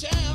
Yeah.